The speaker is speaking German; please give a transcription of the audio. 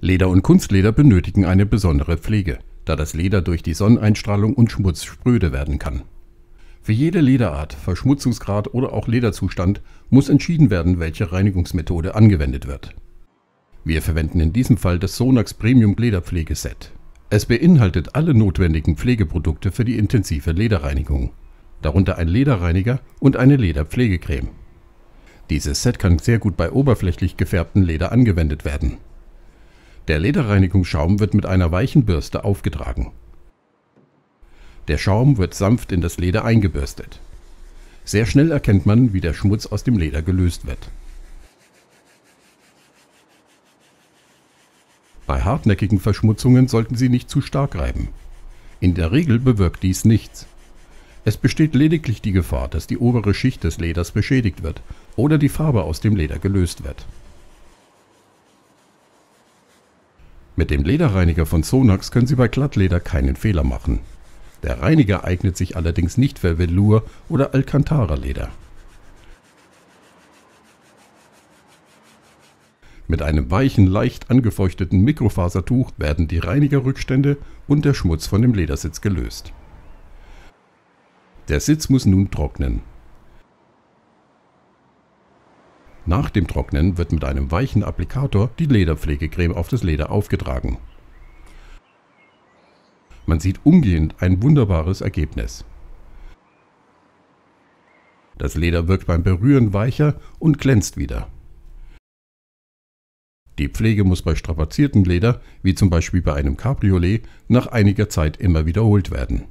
Leder und Kunstleder benötigen eine besondere Pflege, da das Leder durch die Sonneneinstrahlung und Schmutz spröde werden kann. Für jede Lederart, Verschmutzungsgrad oder auch Lederzustand muss entschieden werden, welche Reinigungsmethode angewendet wird. Wir verwenden in diesem Fall das Sonax Premium Lederpflegeset. Es beinhaltet alle notwendigen Pflegeprodukte für die intensive Lederreinigung, darunter ein Lederreiniger und eine Lederpflegecreme. Dieses Set kann sehr gut bei oberflächlich gefärbtem Leder angewendet werden. Der Lederreinigungsschaum wird mit einer weichen Bürste aufgetragen. Der Schaum wird sanft in das Leder eingebürstet. Sehr schnell erkennt man, wie der Schmutz aus dem Leder gelöst wird. Bei hartnäckigen Verschmutzungen sollten Sie nicht zu stark reiben. In der Regel bewirkt dies nichts. Es besteht lediglich die Gefahr, dass die obere Schicht des Leders beschädigt wird oder die Farbe aus dem Leder gelöst wird. Mit dem Lederreiniger von Sonax können Sie bei Glattleder keinen Fehler machen. Der Reiniger eignet sich allerdings nicht für Velour- oder Alcantara-Leder. Mit einem weichen, leicht angefeuchteten Mikrofasertuch werden die Reinigerrückstände und der Schmutz von dem Ledersitz gelöst. Der Sitz muss nun trocknen. Nach dem Trocknen wird mit einem weichen Applikator die Lederpflegecreme auf das Leder aufgetragen. Man sieht umgehend ein wunderbares Ergebnis. Das Leder wirkt beim Berühren weicher und glänzt wieder. Die Pflege muss bei strapaziertem Leder, wie zum Beispiel bei einem Cabriolet, nach einiger Zeit immer wiederholt werden